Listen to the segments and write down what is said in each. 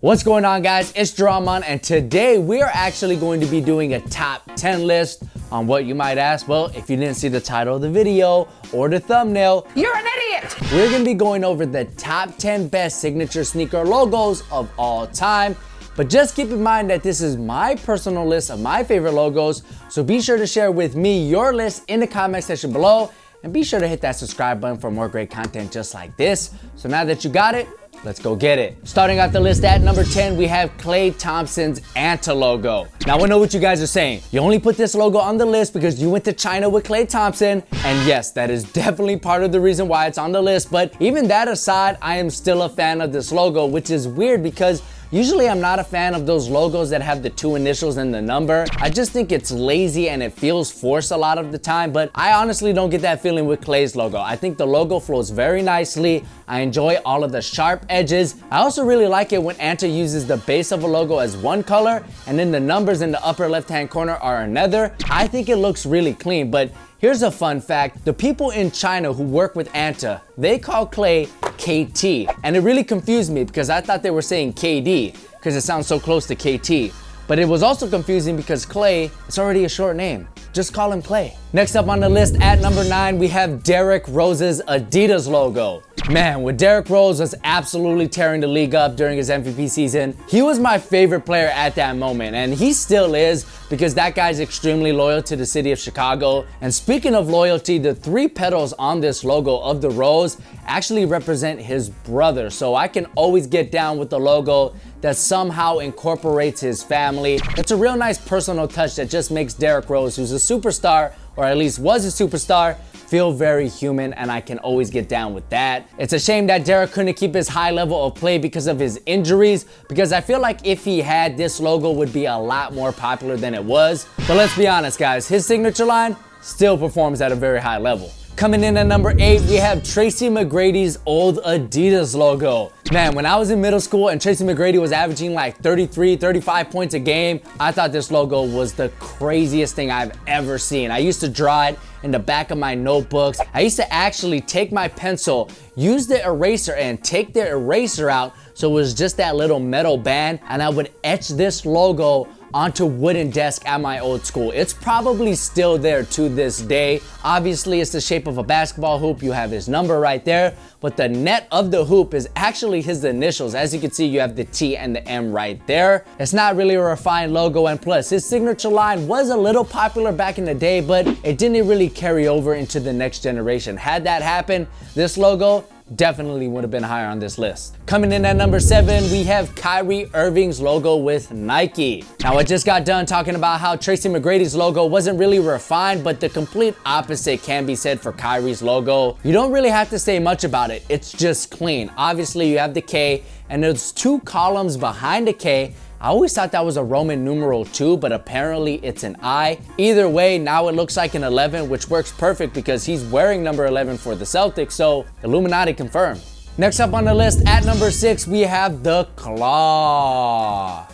What's going on guys? It's Jahronmon and today we are actually going to be doing a top 10 list on what you might ask. Well, if you didn't see the title of the video or the thumbnail, you're an idiot! We're gonna be going over the top 10 best signature sneaker logos of all time. But just keep in mind that this is my personal list of my favorite logos, so be sure to share with me your list in the comment section below and be sure to hit that subscribe button for more great content just like this. So now that you got it, Let's go get it. Starting off the list at number 10, we have Klay Thompson's Anta logo. Now I know what you guys are saying. You only put this logo on the list because you went to China with Klay Thompson. And yes, that is definitely part of the reason why it's on the list. But even that aside, I am still a fan of this logo, which is weird because Usually I'm not a fan of those logos that have the two initials and the number. I just think it's lazy and it feels forced a lot of the time, but I honestly don't get that feeling with Klay's logo. I think the logo flows very nicely. I enjoy all of the sharp edges. I also really like it when Anta uses the base of a logo as one color and then the numbers in the upper left hand corner are another. I think it looks really clean, but Here's a fun fact. The people in China who work with Anta, they call Klay KT. And it really confused me because I thought they were saying KD because it sounds so close to KT. But it was also confusing because Klay, it's already a short name. Just call him Klay. Next up on the list at number nine, we have Derrick Rose's Adidas logo. Man, when Derrick Rose was absolutely tearing the league up during his MVP season, he was my favorite player at that moment, and he still is because that guy's extremely loyal to the city of Chicago. And speaking of loyalty, the three petals on this logo of the rose actually represent his brother, so I can always get down with the logo that somehow incorporates his family. It's a real nice personal touch that just makes Derrick Rose, who's a superstar, or at least was a superstar, feel very human and I can always get down with that. It's a shame that Derrick couldn't keep his high level of play because of his injuries because I feel like if he had this logo would be a lot more popular than it was. But let's be honest guys, his signature line still performs at a very high level. Coming in at number eight, we have Tracy McGrady's old Adidas logo. Man, when I was in middle school and Tracy McGrady was averaging like 33, 35 points a game, I thought this logo was the craziest thing I've ever seen. I used to draw it in the back of my notebooks. I used to actually take my pencil, use the eraser and take the eraser out so it was just that little metal band and I would etch this logo onto wooden desk at my old school. It's probably still there to this day. Obviously, it's the shape of a basketball hoop. You have his number right there, but the net of the hoop is actually his initials. As you can see, you have the T and the M right there. It's not really a refined logo, and plus, his signature line was a little popular back in the day, but it didn't really carry over into the next generation. Had that happen, this logo definitely would have been higher on this list. Coming in at number seven, we have Kyrie Irving's logo with Nike. Now I just got done talking about how Tracy McGrady's logo wasn't really refined, but the complete opposite can be said for Kyrie's logo. You don't really have to say much about it, it's just clean. Obviously you have the K and there's two columns behind the K I always thought that was a Roman numeral 2, but apparently it's an I. Either way, now it looks like an 11, which works perfect because he's wearing number 11 for the Celtics, so Illuminati confirmed. Next up on the list, at number 6, we have the Claw.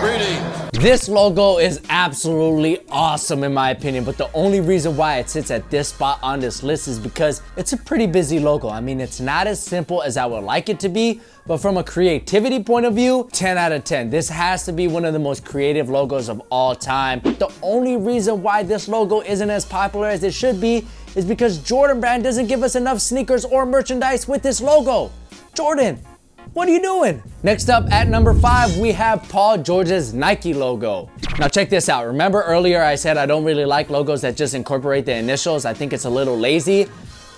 Greetings. This logo is absolutely awesome in my opinion, but the only reason why it sits at this spot on this list is because it's a pretty busy logo. I mean, it's not as simple as I would like it to be, but from a creativity point of view, 10 out of 10. This has to be one of the most creative logos of all time. The only reason why this logo isn't as popular as it should be is because Jordan Brand doesn't give us enough sneakers or merchandise with this logo. Jordan, what are you doing? Next up at number five, we have Paul George's Nike logo. Now check this out. Remember earlier I said I don't really like logos that just incorporate the initials. I think it's a little lazy.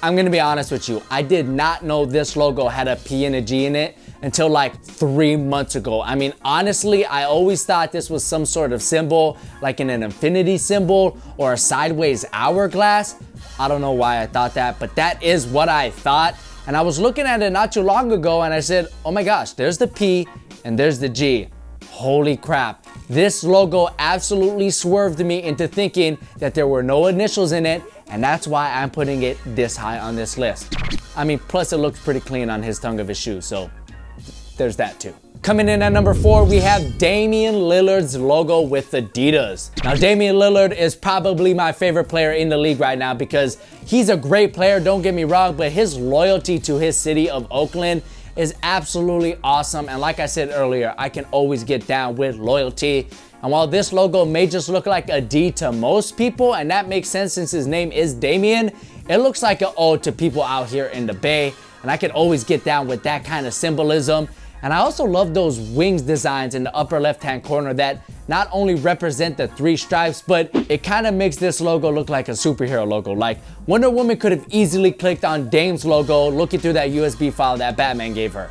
I'm gonna be honest with you. I did not know this logo had a P and a G in it until like three months ago. I mean, honestly, I always thought this was some sort of symbol, like in an infinity symbol or a sideways hourglass. I don't know why I thought that, but that is what I thought. And I was looking at it not too long ago and I said, oh my gosh, there's the P and there's the G. Holy crap. This logo absolutely swerved me into thinking that there were no initials in it and that's why I'm putting it this high on this list. I mean, plus it looks pretty clean on his tongue of his shoe, so there's that too. Coming in at number four, we have Damian Lillard's logo with Adidas. Now, Damian Lillard is probably my favorite player in the league right now because he's a great player, don't get me wrong, but his loyalty to his city of Oakland is absolutely awesome. And like I said earlier, I can always get down with loyalty. And while this logo may just look like a D to most people, and that makes sense since his name is Damian, it looks like an O to people out here in the Bay. And I can always get down with that kind of symbolism. And I also love those wings designs in the upper left hand corner that not only represent the three stripes, but it kind of makes this logo look like a superhero logo. Like Wonder Woman could have easily clicked on Dame's logo looking through that USB file that Batman gave her.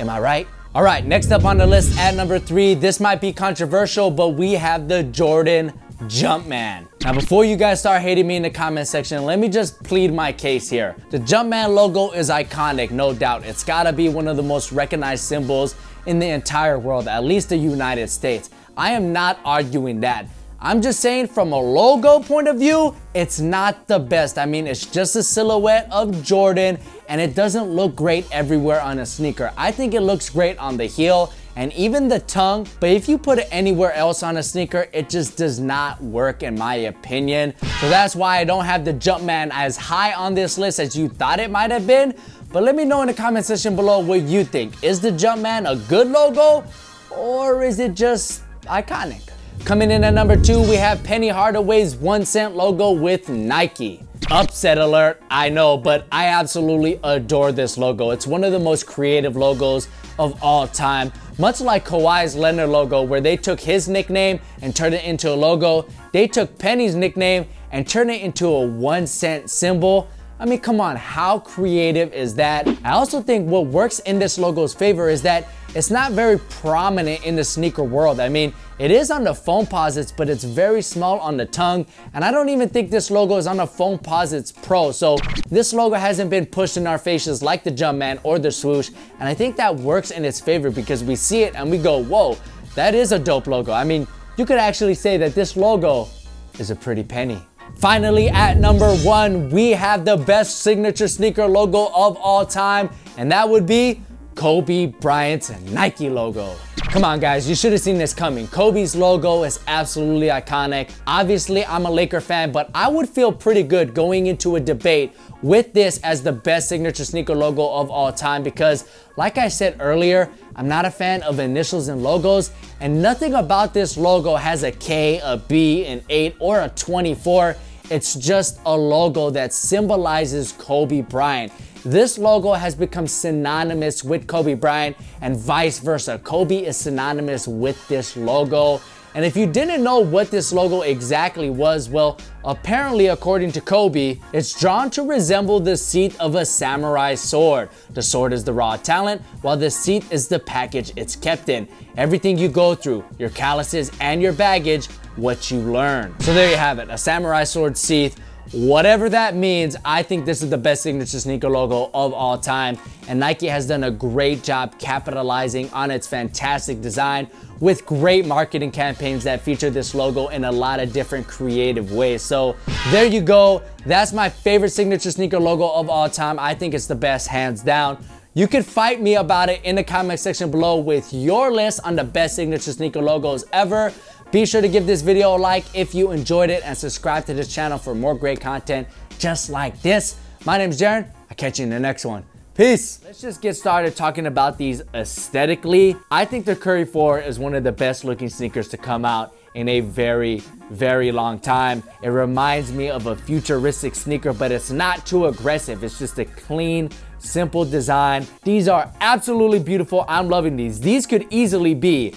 Am I right? All right, next up on the list at number three, this might be controversial, but we have the Jordan Jumpman. Now before you guys start hating me in the comment section, let me just plead my case here. The Jumpman logo is iconic, no doubt. It's gotta be one of the most recognized symbols in the entire world, at least the United States. I am not arguing that. I'm just saying from a logo point of view, it's not the best. I mean, it's just a silhouette of Jordan and it doesn't look great everywhere on a sneaker. I think it looks great on the heel and even the tongue, but if you put it anywhere else on a sneaker, it just does not work in my opinion. So that's why I don't have the Jumpman as high on this list as you thought it might have been. But let me know in the comment section below what you think. Is the Jumpman a good logo or is it just iconic? Coming in at number two, we have Penny Hardaway's one cent logo with Nike. Upset alert, I know, but I absolutely adore this logo. It's one of the most creative logos of all time. Much like Kawhi's Leonard logo, where they took his nickname and turned it into a logo, they took Penny's nickname and turned it into a one cent symbol. I mean, come on, how creative is that? I also think what works in this logo's favor is that it's not very prominent in the sneaker world. I mean, it is on the Foamposites, but it's very small on the tongue. And I don't even think this logo is on the Foamposites Pro. So this logo hasn't been pushed in our faces like the Jumpman or the swoosh. And I think that works in its favor because we see it and we go, whoa, that is a dope logo. I mean, you could actually say that this logo is a pretty penny. Finally, at number one, we have the best signature sneaker logo of all time, and that would be Kobe Bryant's Nike logo. Come on guys, you should have seen this coming. Kobe's logo is absolutely iconic. Obviously, I'm a Laker fan, but I would feel pretty good going into a debate with this as the best signature sneaker logo of all time because like I said earlier, I'm not a fan of initials and logos and nothing about this logo has a K, a B, an 8, or a 24. It's just a logo that symbolizes Kobe Bryant. This logo has become synonymous with Kobe Bryant and vice versa. Kobe is synonymous with this logo. And if you didn't know what this logo exactly was, well, apparently according to Kobe, it's drawn to resemble the seat of a samurai sword. The sword is the raw talent, while the seat is the package it's kept in. Everything you go through, your calluses and your baggage, what you learn. So there you have it, a samurai sword seat Whatever that means, I think this is the best signature sneaker logo of all time. And Nike has done a great job capitalizing on its fantastic design with great marketing campaigns that feature this logo in a lot of different creative ways. So there you go. That's my favorite signature sneaker logo of all time. I think it's the best hands down. You can fight me about it in the comment section below with your list on the best signature sneaker logos ever. Be sure to give this video a like if you enjoyed it and subscribe to this channel for more great content just like this. My name is Jahron. I'll catch you in the next one. Peace. Let's just get started talking about these aesthetically. I think the Curry 4 is one of the best looking sneakers to come out in a very, very long time. It reminds me of a futuristic sneaker, but it's not too aggressive. It's just a clean, simple design. These are absolutely beautiful. I'm loving these. These could easily be